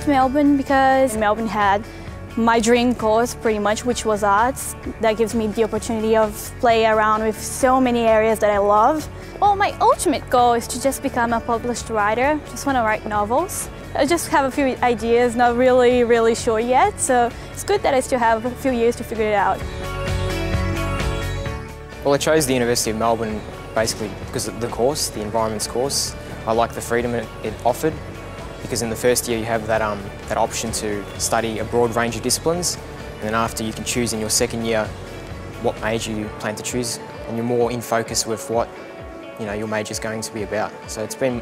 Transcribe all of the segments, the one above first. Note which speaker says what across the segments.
Speaker 1: to Melbourne because Melbourne had my dream course pretty much, which was arts. That gives me the opportunity of play around with so many areas that I love. Well, my ultimate goal is to just become a published writer. Just want to write novels. I just have a few ideas, not really, really sure yet. So it's good that I still have a few years to figure it out.
Speaker 2: Well, I chose the University of Melbourne basically because of the course, the environments course. I like the freedom it offered because in the first year you have that, um, that option to study a broad range of disciplines and then after you can choose in your second year what major you plan to choose and you're more in focus with what you know, your major is going to be about. So it's been,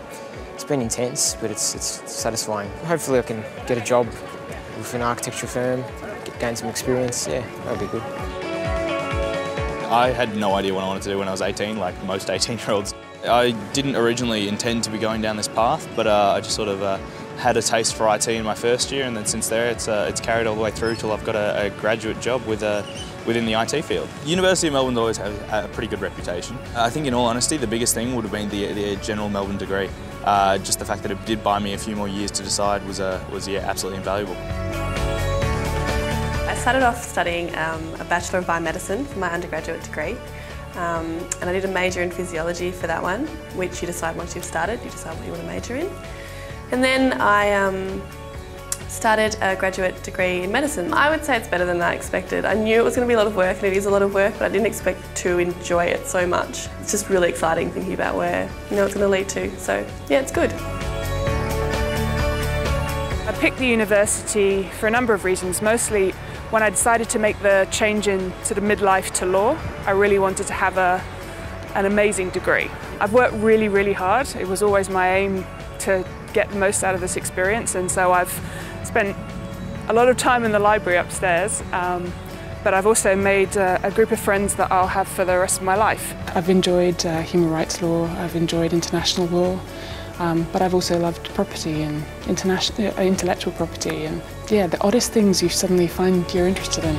Speaker 2: it's been intense, but it's, it's satisfying. Hopefully I can get a job with an architecture firm, gain some experience, yeah, that'll be good.
Speaker 3: I had no idea what I wanted to do when I was 18, like most 18-year-olds. I didn't originally intend to be going down this path, but uh, I just sort of uh, had a taste for IT in my first year, and then since there, it's uh, it's carried all the way through till I've got a, a graduate job with a within the IT field. University of Melbourne always has a pretty good reputation. I think in all honesty, the biggest thing would have been the, the general Melbourne degree. Uh, just the fact that it did buy me a few more years to decide was, uh, was yeah, absolutely invaluable.
Speaker 4: I started off studying um, a Bachelor of Biomedicine for my undergraduate degree. Um, and I did a major in physiology for that one, which you decide once you've started, you decide what you want to major in. And then I um, started a graduate degree in medicine. I would say it's better than I expected. I knew it was going to be a lot of work and it is a lot of work, but I didn't expect to enjoy it so much. It's just really exciting thinking about where you know it's going to lead to. So yeah, it's good.
Speaker 5: I picked the university for a number of reasons, mostly when I decided to make the change in sort of midlife to law, I really wanted to have a, an amazing degree. I've worked really, really hard. It was always my aim to get the most out of this experience and so I've spent a lot of time in the library upstairs um, but I've also made uh, a group of friends that I'll have for the rest of my life.
Speaker 6: I've enjoyed uh, human rights law, I've enjoyed international law, um, but I've also loved property and international, uh, intellectual property and yeah, the oddest things you suddenly find you're interested in.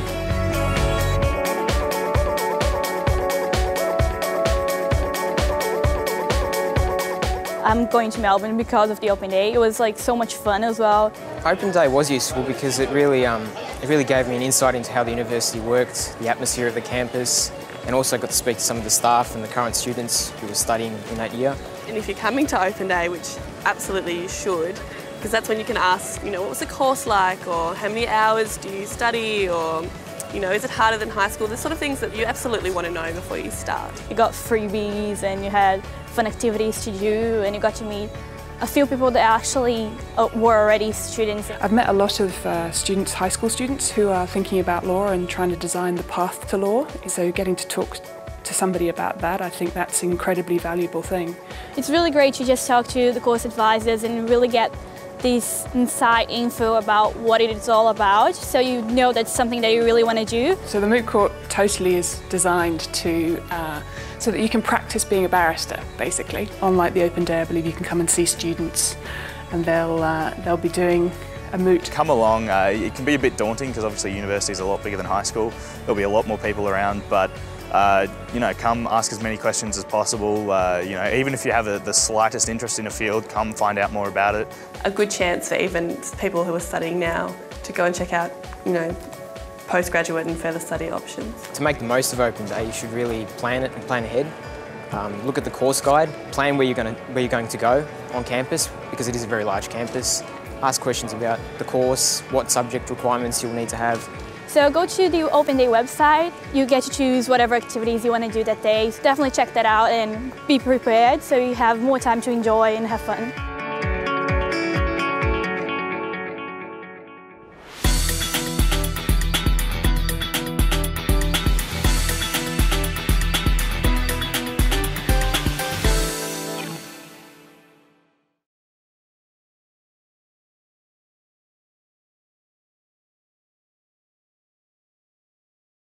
Speaker 1: I'm going to Melbourne because of the open day. It was like so much fun as well.
Speaker 2: Open day was useful because it really, um, it really gave me an insight into how the university worked, the atmosphere of the campus, and also got to speak to some of the staff and the current students who were studying in that year.
Speaker 4: And if you're coming to open day, which absolutely you should, because that's when you can ask, you know, what was the course like, or how many hours do you study, or you know, is it harder than high school? The sort of things that you absolutely want to know before you start.
Speaker 1: You got freebies and you had fun activities to do and you got to meet a few people that actually uh, were already students.
Speaker 6: I've met a lot of uh, students, high school students, who are thinking about law and trying to design the path to law. So getting to talk to somebody about that, I think that's an incredibly valuable thing.
Speaker 1: It's really great to just talk to the course advisors and really get this inside info about what it is all about so you know that's something that you really want to do.
Speaker 6: So the moot court totally is designed to uh, so that you can practice being a barrister basically. Unlike the open day I believe you can come and see students and they'll, uh, they'll be doing a moot.
Speaker 3: Come along, uh, it can be a bit daunting because obviously university is a lot bigger than high school. There'll be a lot more people around but uh, you know, come ask as many questions as possible. Uh, you know, even if you have a, the slightest interest in a field, come find out more about it.
Speaker 4: A good chance for even people who are studying now to go and check out, you know, postgraduate and further study options.
Speaker 2: To make the most of Open Day, you should really plan it and plan ahead. Um, look at the course guide, plan where you're, going to, where you're going to go on campus because it is a very large campus. Ask questions about the course, what subject requirements you'll need to have,
Speaker 1: so go to the Open Day website. You get to choose whatever activities you want to do that day. So definitely check that out and be prepared so you have more time to enjoy and have fun.